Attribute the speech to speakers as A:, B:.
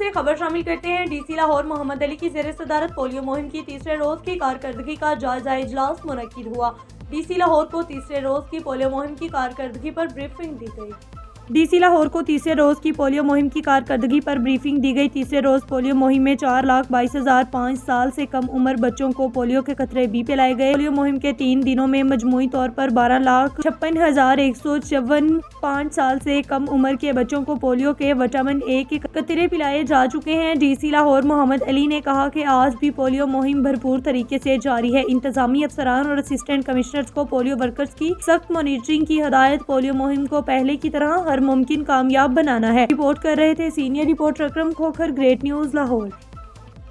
A: में खबर शामिल करते हैं। डीसी लाहौर मोहम्मद अली की जेर सदारत, पोलियो मुहिम की तीसरे रोज की कारकर्दगी का जायजा इजलास मुनद हुआ। डीसी लाहौर को तीसरे रोज की पोलियो मुहिम की कारकर्दगी पर ब्रीफिंग दी गई। डीसी लाहौर को तीसरे रोज की पोलियो मुहिम की कारकर्दगी पर ब्रीफिंग दी गई। तीसरे रोज पोलियो मुहिम में चार लाख बाईस हज़ार पाँच साल से कम उम्र बच्चों को पोलियो के खतरे भी पिलाए गए। पोलियो मुहिम के तीन दिनों में मजमू तौर पर बारह लाख छप्पन हज़ार एक सौ चौवन पाँच साल से कम उम्र के बच्चों को पोलियो के विटामिन ए के कतरे पिलाए जा चुके हैं। डीसी लाहौर मोहम्मद अली ने कहा कि आज भी पोलियो मुहिम भरपूर तरीके से जारी है। इंतजामी अफसरान और असिस्टेंट कमिश्नर को पोलियो वर्कर्स की सख्त मॉनिटरिंग की हदायत। पोलियो मुहिम को पहले की तरह मुमकिन कामयाब बनाना है। रिपोर्ट कर रहे थे senior reporter Akram Khokhar, great news, Lahore.